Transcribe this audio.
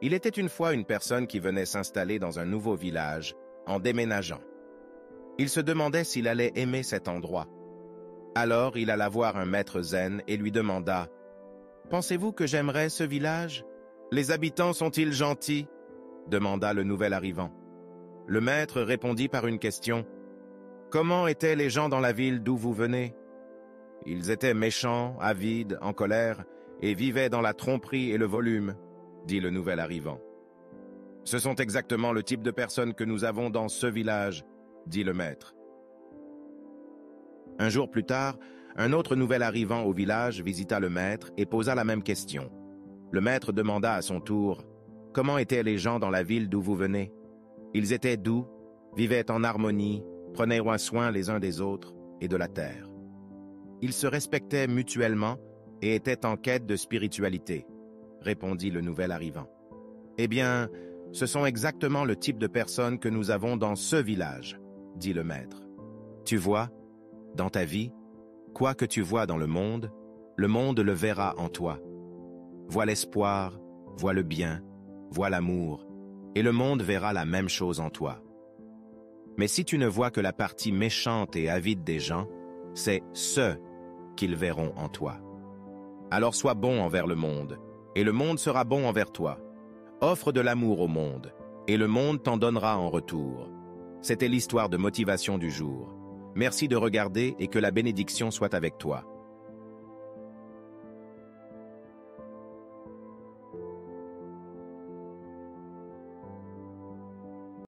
Il était une fois une personne qui venait s'installer dans un nouveau village en déménageant. Il se demandait s'il allait aimer cet endroit. Alors il alla voir un maître zen et lui demanda « Pensez-vous que j'aimerais ce village? Les habitants sont-ils gentils ?» demanda le nouvel arrivant. Le maître répondit par une question « Comment étaient les gens dans la ville d'où vous venez ?» Ils étaient méchants, avides, en colère, et vivaient dans la tromperie et le volume dit le nouvel arrivant. Ce sont exactement le type de personnes que nous avons dans ce village, dit le maître. Un jour plus tard, un autre nouvel arrivant au village visita le maître et posa la même question. Le maître demanda à son tour, « Comment étaient les gens dans la ville d'où vous venez ?» Ils étaient doux, vivaient en harmonie, prenaient soin les uns des autres et de la terre. Ils se respectaient mutuellement et étaient en quête de spiritualité répondit le nouvel arrivant. Eh bien, ce sont exactement le type de personnes que nous avons dans ce village, dit le maître. Tu vois, dans ta vie, quoi que tu vois dans le monde, le monde le verra en toi. Vois l'espoir, vois le bien, vois l'amour, et le monde verra la même chose en toi. Mais si tu ne vois que la partie méchante et avide des gens, c'est ce qu'ils verront en toi. Alors sois bon envers le monde, et le monde sera bon envers toi. Offre de l'amour au monde, et le monde t'en donnera en retour. C'était l'histoire de motivation du jour. Merci de regarder et que la bénédiction soit avec toi.